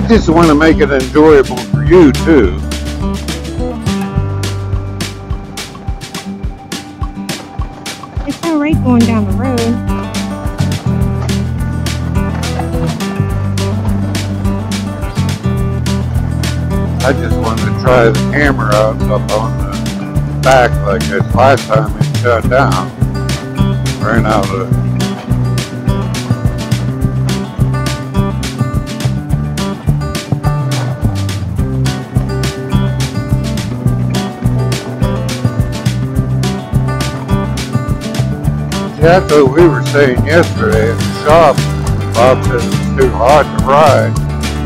I just want to make it enjoyable for you too. It's all right going down the road. I just wanted to try the camera out up on the back like this last time it shut down. Ran out of that's what we were saying yesterday at the shop. Bob said it's too hot to ride.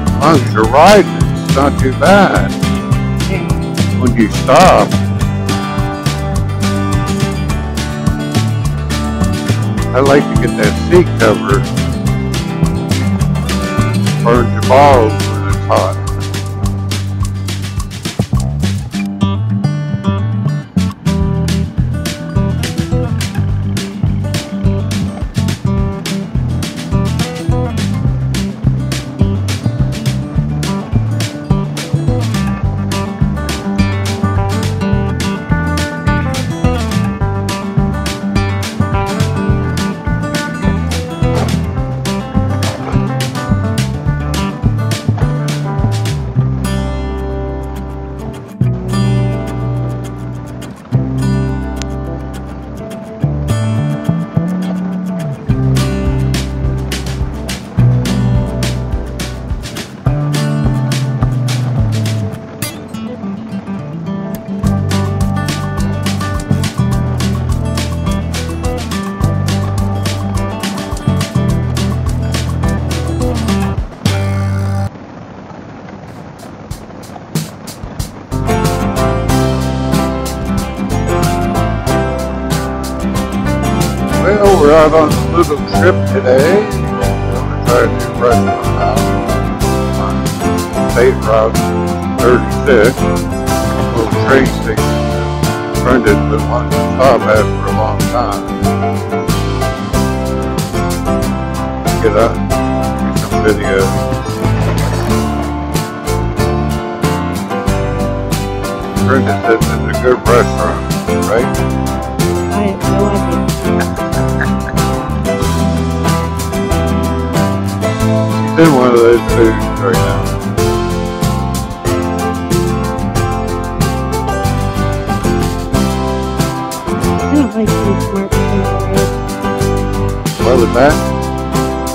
As long as you're riding, it's not too bad. When you stop, I like to get that seat cover. Burns your balls Well, we're out on a little trip today. We're gonna try a new restaurant out on State Route 36. Little train station. Brenda's been wanting to stop at for a long time. Get up, do some videos. Brenda says it's a good restaurant, right? She's in one of those foods right now. I don't like too smart road. What was that?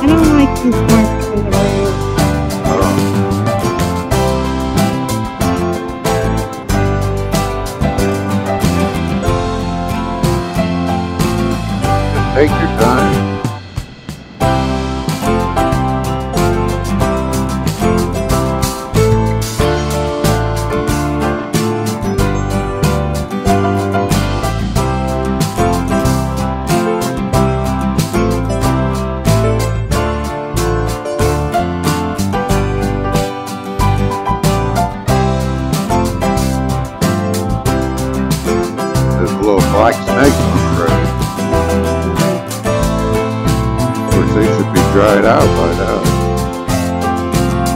I don't like too smart people the road. Just take your time. Dried out by now.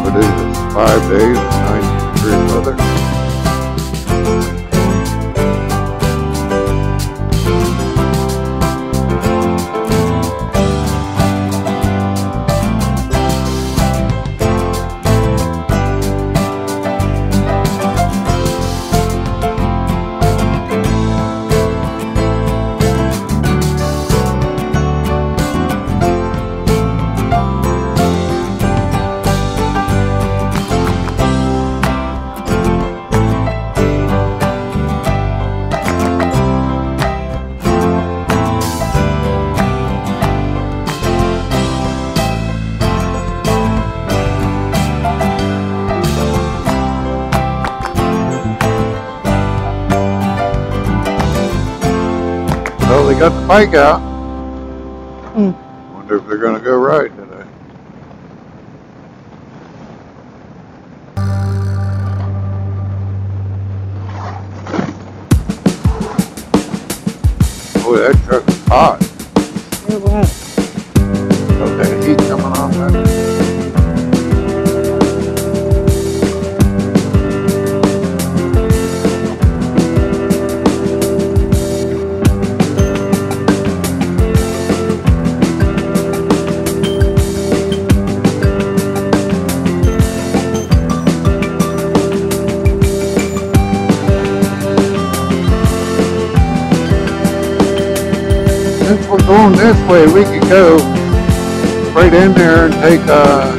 What is this? Five days of 90 degree weather? They got the bike out. Hmm. Wonder if they're gonna go right today. Boy, that truck is hot. Sure was. Going this way, we could go right in there and take uh,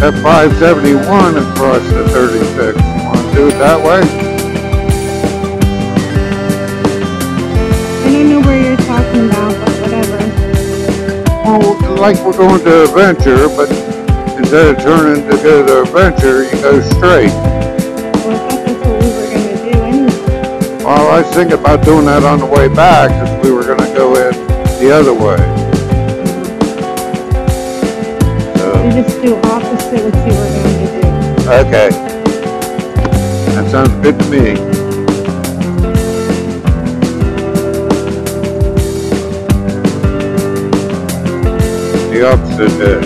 that 571 across the 36. Want to do it that way? I don't know where you're talking about, but whatever. Well, like we're going to Adventure, but instead of turning to go to Adventure, you go straight. Well, I was thinking about doing that on the way back because we were going to go in the other way. So, just do opposite what you were going to do. okay. That sounds good to me. The opposite uh, day.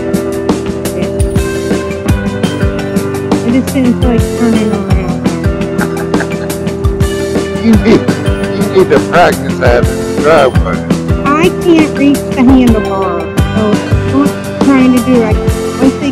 I just didn't feel like turning around. You need, you need to practice that in the driveway. I can't reach the handlebar. So what I'm trying to do, like once they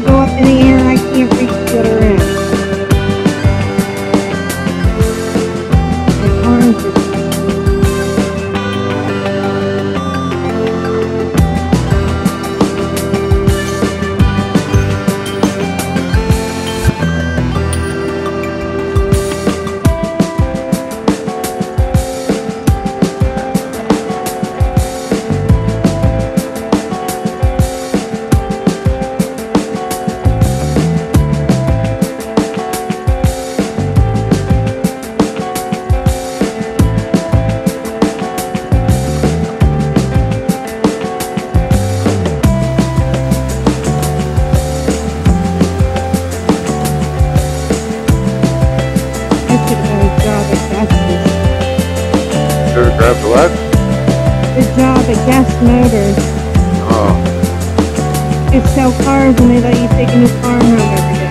They sell cars and they let you take a new car home every day.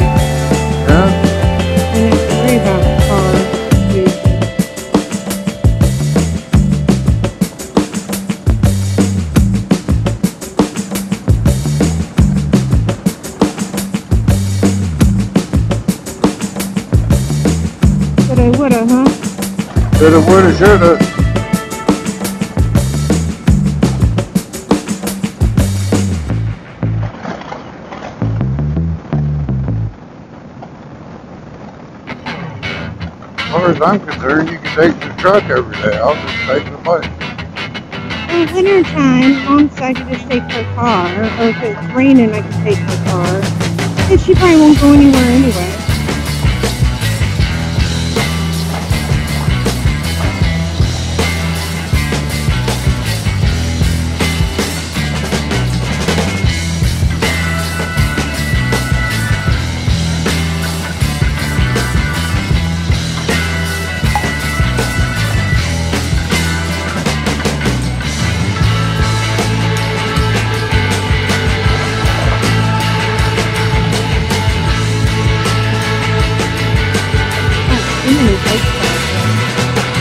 yeah? I don't have to worry about the car. usually. But woulda, huh? Shoulda, woulda, shoulda. Far as I'm concerned, you can take the truck every day. I'll just take the bike. Well, winter time, mom said I could just take her car, or if it's raining, I could take her car. And she probably won't go anywhere anyway.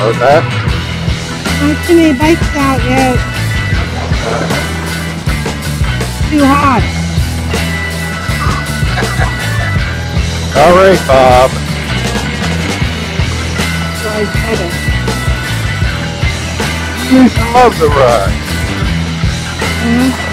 How's that? Not too many bikes out yet. Too hot. All right, Bob. So I said it. You love the ride. Uh-huh.